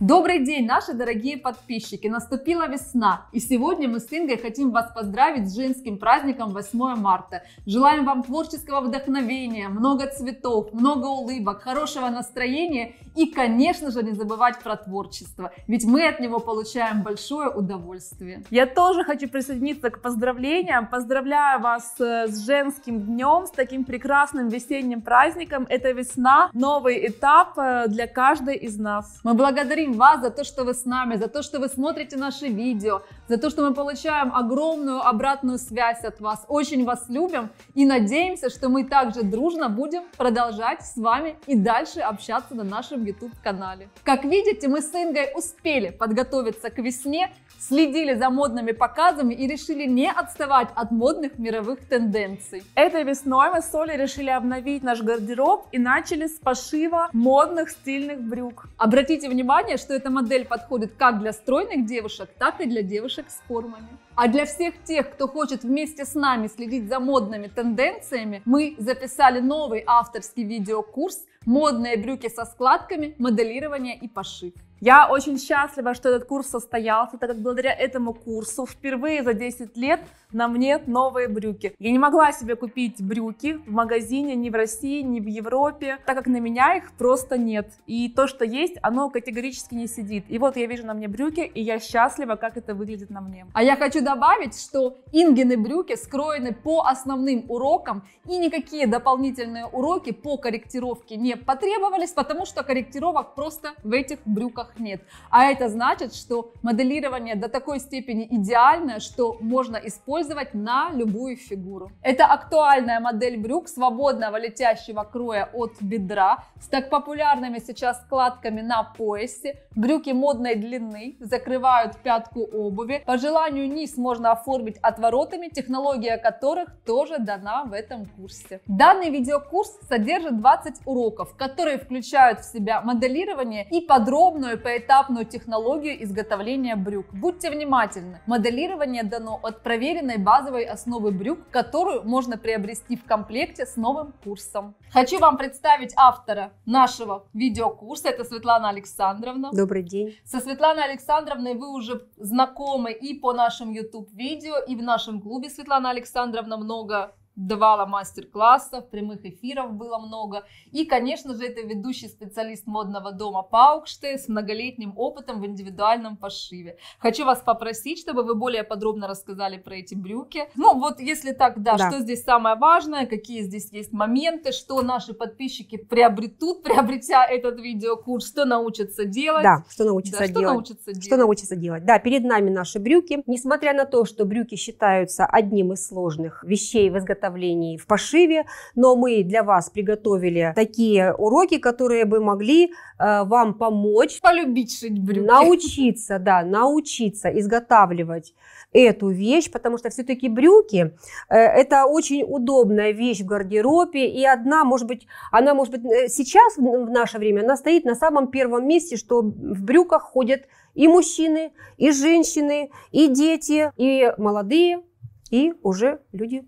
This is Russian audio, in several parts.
Добрый день, наши дорогие подписчики! Наступила весна, и сегодня мы с Ингой хотим вас поздравить с женским праздником 8 марта. Желаем вам творческого вдохновения, много цветов, много улыбок, хорошего настроения и, конечно же, не забывать про творчество, ведь мы от него получаем большое удовольствие. Я тоже хочу присоединиться к поздравлениям. Поздравляю вас э, с женским днем, с таким прекрасным весенним праздником. Это весна, новый этап э, для каждой из нас. Мы благодарим благодарим вас за то, что вы с нами, за то, что вы смотрите наши видео, за то, что мы получаем огромную обратную связь от вас. Очень вас любим и надеемся, что мы также дружно будем продолжать с вами и дальше общаться на нашем YouTube-канале. Как видите, мы с Ингой успели подготовиться к весне, следили за модными показами и решили не отставать от модных мировых тенденций. Этой весной мы с Олей решили обновить наш гардероб и начали с пошива модных стильных брюк. Обратите внимание, что эта модель подходит как для стройных девушек, так и для девушек с формами. А для всех тех, кто хочет вместе с нами следить за модными тенденциями, мы записали новый авторский видеокурс «Модные брюки со складками, моделирование и пошив». Я очень счастлива, что этот курс состоялся, так как благодаря этому курсу впервые за 10 лет на мне новые брюки. Я не могла себе купить брюки в магазине ни в России, ни в Европе, так как на меня их просто нет. И то, что есть, оно категорически не сидит. И вот я вижу на мне брюки, и я счастлива, как это выглядит на мне. А я хочу добавить, что Ингины брюки скроены по основным урокам, и никакие дополнительные уроки по корректировке не потребовались, потому что корректировок просто в этих брюках нет. А это значит, что моделирование до такой степени идеальное, что можно использовать на любую фигуру. Это актуальная модель брюк свободного летящего кроя от бедра с так популярными сейчас складками на поясе. Брюки модной длины закрывают пятку обуви. По желанию низ можно оформить отворотами, технология которых тоже дана в этом курсе. Данный видеокурс содержит 20 уроков, которые включают в себя моделирование и подробную поэтапную технологию изготовления брюк. Будьте внимательны. Моделирование дано от проверенной базовой основы брюк, которую можно приобрести в комплекте с новым курсом. Хочу вам представить автора нашего видеокурса. Это Светлана Александровна. Добрый день. Со Светланой Александровной вы уже знакомы и по нашим YouTube-видео, и в нашем клубе Светлана Александровна много давала мастер-классов, прямых эфиров было много. И, конечно же, это ведущий специалист модного дома Паукште с многолетним опытом в индивидуальном пошиве. Хочу вас попросить, чтобы вы более подробно рассказали про эти брюки. Ну, вот если так, да, да. что здесь самое важное, какие здесь есть моменты, что наши подписчики приобретут, приобретя этот видеокурс, что научатся делать. Да, что научатся да, делать. Что научатся делать. Что научатся делать. Да, перед нами наши брюки. Несмотря на то, что брюки считаются одним из сложных вещей в изготовлении изготовлении, в пошиве, но мы для вас приготовили такие уроки, которые бы могли э, вам помочь полюбить шить брюки. Научиться, да, научиться изготавливать эту вещь, потому что все-таки брюки э, это очень удобная вещь в гардеробе, и одна, может быть, она, может быть, э, сейчас в наше время, она стоит на самом первом месте, что в брюках ходят и мужчины, и женщины, и дети, и молодые, и уже люди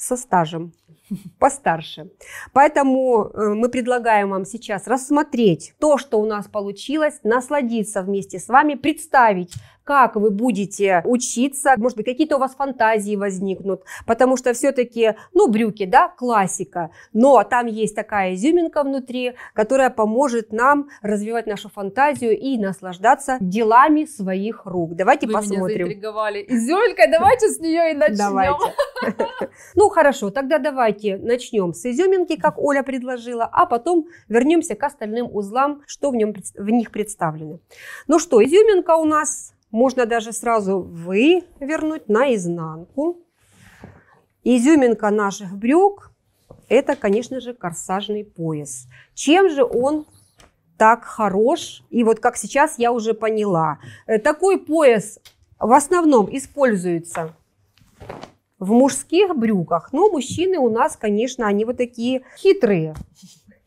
со стажем, постарше. Поэтому э, мы предлагаем вам сейчас рассмотреть то, что у нас получилось, насладиться вместе с вами, представить, как вы будете учиться, может быть, какие-то у вас фантазии возникнут, потому что все-таки, ну, брюки, да, классика, но там есть такая изюминка внутри, которая поможет нам развивать нашу фантазию и наслаждаться делами своих рук. Давайте вы посмотрим. Меня заинтриговали. Изюминка, давайте с нее и начнем. Давайте. Ну, хорошо, тогда давайте начнем с изюминки, как Оля предложила, а потом вернемся к остальным узлам, что в, нем, в них представлено. Ну что, изюминка у нас можно даже сразу вывернуть наизнанку. Изюминка наших брюк – это, конечно же, корсажный пояс. Чем же он так хорош? И вот как сейчас я уже поняла. Э, такой пояс в основном используется в мужских брюках. Но мужчины у нас, конечно, они вот такие хитрые.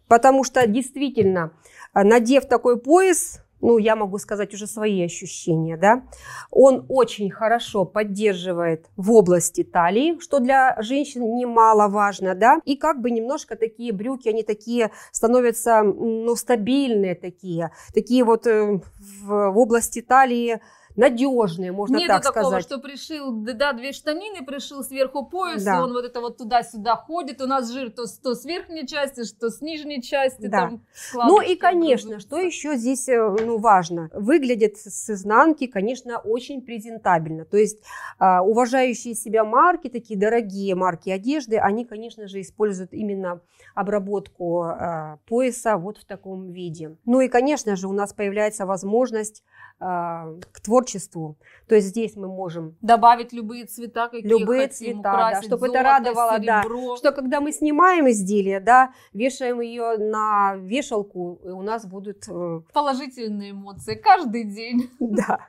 Потому что действительно, надев такой пояс, ну, я могу сказать уже свои ощущения, да, он очень хорошо поддерживает в области талии, что для женщин немаловажно, да, и как бы немножко такие брюки, они такие становятся, ну, стабильные такие, такие вот э, в, в области талии, надежные, можно Нету так такого, сказать. что пришил, да, две штанины, пришил сверху пояс, Да. он вот это вот туда-сюда ходит. У нас жир то, то с верхней части, что с нижней части. Да. Там Ну и, конечно, что еще здесь э, ну, важно? Выглядит с изнанки, конечно, очень презентабельно. То есть а, уважающие себя марки, такие дорогие марки одежды, они, конечно же, используют именно обработку а, пояса вот в таком виде. Ну и, конечно же, у нас появляется возможность к творчеству. То есть здесь мы можем Добавить любые цвета, какие Любые хотим, цвета, да, украсить чтоб это золото, радовало, да. что когда мы снимаем изделие, да, вешаем ее на вешалку, и у нас будут э, Положительные эмоции каждый день. Да,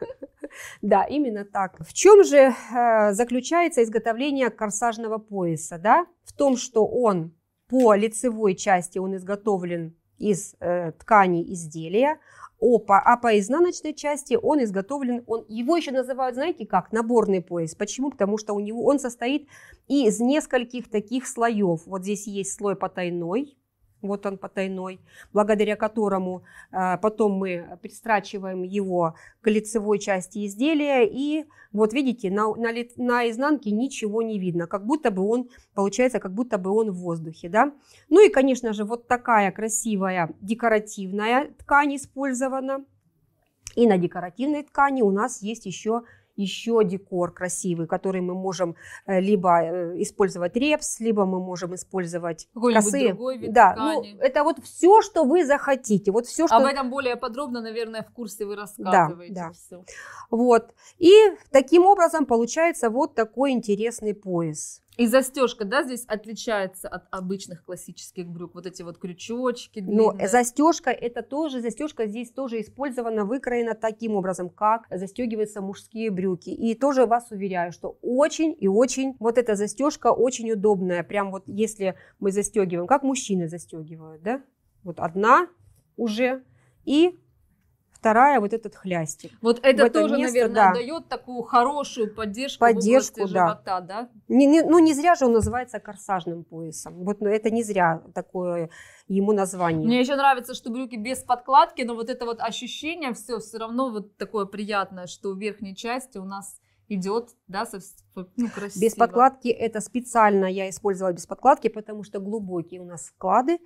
да, именно так. В чем же э, заключается изготовление корсажного пояса? Да? В том, что он по лицевой части он изготовлен из э, ткани изделия, о, по- а по изнаночной части он изготовлен, он, его еще называют, знаете как, наборный пояс. Почему? Потому что у него он состоит из нескольких таких слоев. Вот здесь есть слой потайной, вот он потайной, благодаря которому а, потом мы пристрачиваем его к лицевой части изделия, и вот видите, на, на, на изнанке ничего не видно, как будто бы он, получается, как будто бы он в воздухе, да. Ну и, конечно же, вот такая красивая декоративная ткань использована, и на декоративной ткани у нас есть еще еще декор красивый, который мы можем э, либо э, использовать репс, либо мы можем использовать косые. другой вид да, ткани. ну, это вот все, что вы захотите, вот все, что Об этом более подробно, наверное, в курсе вы рассказываете. да. всё. Вот. И таким образом получается вот такой интересный пояс. И застежка, да, здесь отличается от обычных классических брюк. Вот эти вот крючочки Но длинные. застежка это тоже, застежка здесь тоже использована, выкроена таким образом, как застегиваются мужские брюки. И тоже вас уверяю, что очень и очень, вот эта застежка очень удобная. Прям вот если мы застегиваем, как мужчины застегивают, да? Вот одна уже и вторая вот этот хлястик. Вот это, в это тоже, место, наверное, да. дает такую хорошую поддержку, Поддержку, да. живота, да? Не- не- ну, не зря же он называется корсажным поясом. Вот ну, это не зря такое ему название. Мне еще нравится, что брюки без подкладки, но вот это вот ощущение все все равно вот такое приятное, что в верхней части у нас идет, да, со, ну, красиво. Без подкладки это специально я использовала без подкладки, потому что глубокие у нас склады.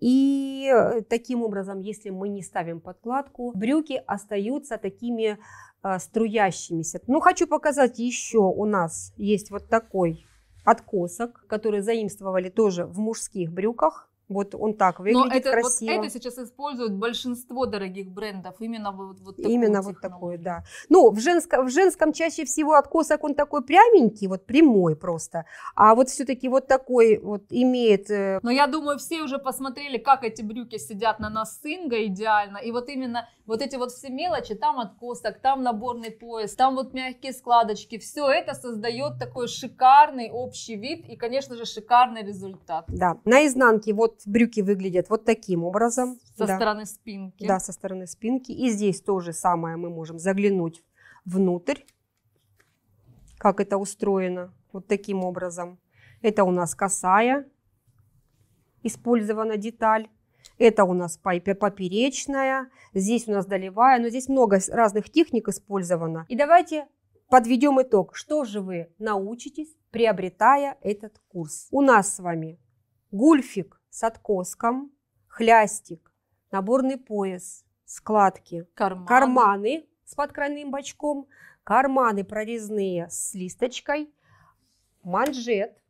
И э, таким образом, если мы не ставим подкладку, брюки остаются такими э, струящимися. Ну, хочу показать еще у нас есть вот такой откосок, который заимствовали тоже в мужских брюках. Вот он так Но выглядит это, вот красиво. это сейчас используют большинство дорогих брендов. Именно вот, вот такую Именно вот такой, да. Ну, в женском, в женском чаще всего откосок, он такой пряменький, вот прямой просто. А вот все-таки вот такой вот имеет... э, Но я думаю, все уже посмотрели, как эти брюки сидят на нас с Ингой идеально. И вот именно вот эти вот все мелочи, там откосок, там наборный пояс, там вот мягкие складочки. Все это создает такой шикарный общий вид и, конечно же, шикарный результат Да, на изнанке вот брюки выглядят вот таким образом. со да. стороны спинки. Да, со стороны спинки. И здесь то же самое мы можем заглянуть внутрь, как это устроено, вот таким образом. Это у нас косая, использована деталь. Это у нас поперечная, здесь у нас долевая, но здесь много разных техник использовано. И давайте подведем итог. Что же вы научитесь, приобретая этот курс? У нас с вами гульфик с откоском, хлястик, наборный пояс, складки, Карманы. карманы с подкройным бачком, карманы прорезные с листочкой, манжет,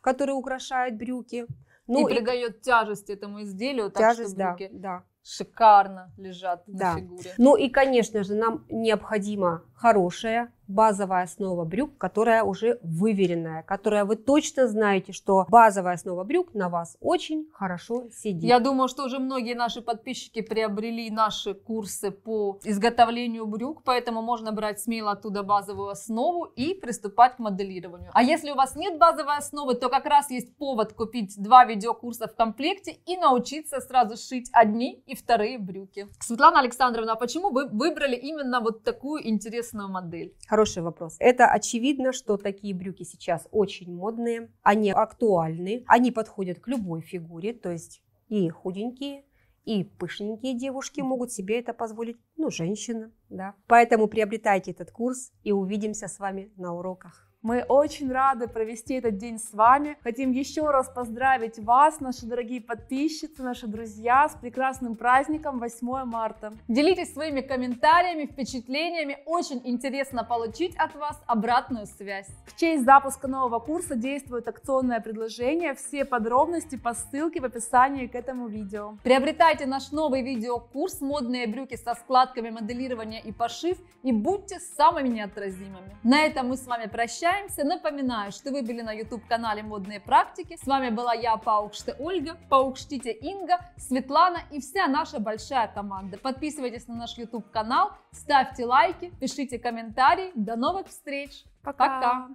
который украшает брюки. Ну и и придает тяжесть этому изделию, так тяжесть, что да, брюки да. шикарно лежат Да. на фигуре. Ну и, конечно же, нам необходима хорошая базовая основа брюк, которая уже выверенная, которая вы точно знаете, что базовая основа брюк на вас очень хорошо сидит. Я думаю, что уже многие наши подписчики приобрели наши курсы по изготовлению брюк, поэтому можно брать смело оттуда базовую основу и приступать к моделированию. А если у вас нет базовой основы, то как раз есть повод купить два видеокурса в комплекте и научиться сразу шить одни и вторые брюки. Светлана Александровна, а почему вы выбрали именно вот такую интересную модель? Хороший вопрос. Это очевидно, что такие брюки сейчас очень модные, они актуальны, они подходят к любой фигуре, то есть и худенькие, и пышненькие девушки могут себе это позволить, ну, женщина, да. Поэтому приобретайте этот курс и увидимся с вами на уроках. Мы очень рады провести этот день с вами. Хотим еще раз поздравить вас, наши дорогие подписчицы, наши друзья, с прекрасным праздником 8 марта. Делитесь своими комментариями, впечатлениями. Очень интересно получить от вас обратную связь. В честь запуска нового курса действует акционное предложение. Все подробности по ссылке в описании к этому видео. Приобретайте наш новый видеокурс «Модные брюки со складками моделирования и пошив» и будьте самыми неотразимыми. На этом мы с вами прощаемся прощаемся. Напоминаю, что вы были на YouTube-канале «Модные практики». С вами была я, Паукште Ольга, Паукштите Инга, Светлана и вся наша большая команда. Подписывайтесь на наш YouTube-канал, ставьте лайки, пишите комментарии. До новых встреч. Пока. Пока.